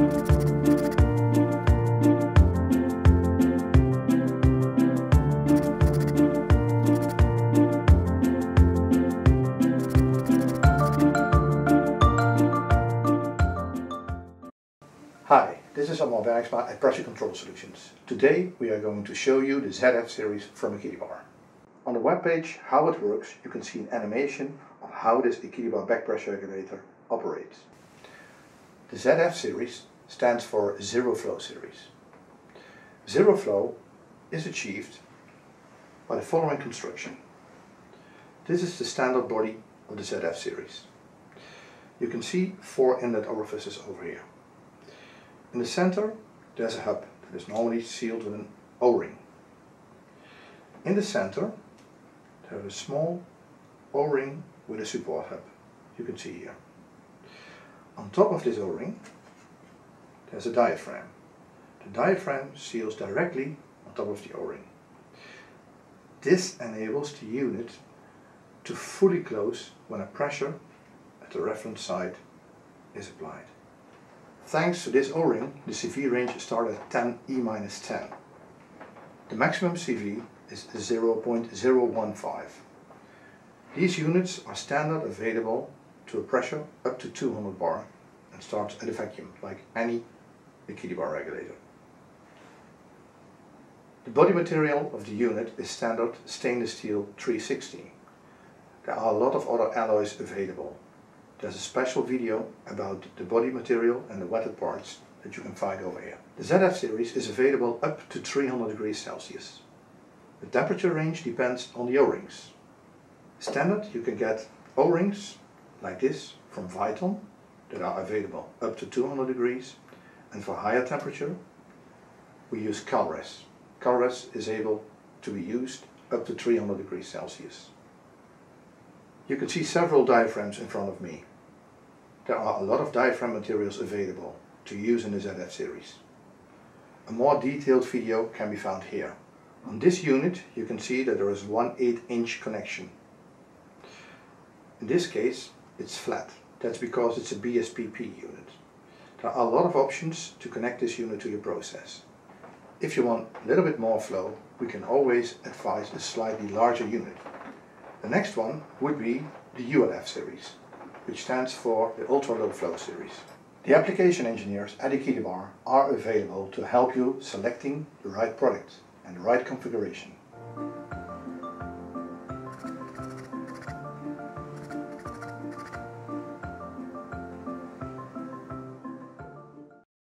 Hi, this is Armand Bergsma at Pressure Control Solutions. Today we are going to show you the ZF series from Equilibar. On the webpage How It Works you can see an animation of how this Equilibar back pressure regulator operates. The ZF series stands for Zero Flow series. Zero flow is achieved by the following construction. This is the standard body of the ZF series. You can see four inlet orifices over here. In the center there's a hub that is normally sealed with an O-ring. In the center there is a small O-ring with a support hub, you can see here. On top of this O-ring there's a diaphragm. The diaphragm seals directly on top of the O-ring. This enables the unit to fully close when a pressure at the reference side is applied. Thanks to this O-ring, the CV range starts at 10 E-10. The maximum CV is 0.015. These units are standard available to a pressure up to 200 bar and starts at a vacuum, like any Equilibar regulator. The body material of the unit is standard stainless steel 316. There are a lot of other alloys available, there's a special video about the body material and the wetted parts that you can find over here. The ZF series is available up to 300 degrees Celsius. The temperature range depends on the O-rings. Standard you can get O-rings like this from Viton that are available up to 200 degrees and for higher temperature we use Kalrez. Kalrez is able to be used up to 300 degrees Celsius. You can see several diaphragms in front of me. There are a lot of diaphragm materials available to use in the ZF series. A more detailed video can be found here. On this unit you can see that there is one 8 inch connection. In this case it's flat. That's because it's a BSPP unit. There are a lot of options to connect this unit to your process. If you want a little bit more flow, we can always advise a slightly larger unit. The next one would be the ULF series which stands for the Ultra Low Flow series. The application engineers at Equilibar are available to help you selecting the right product and the right configuration.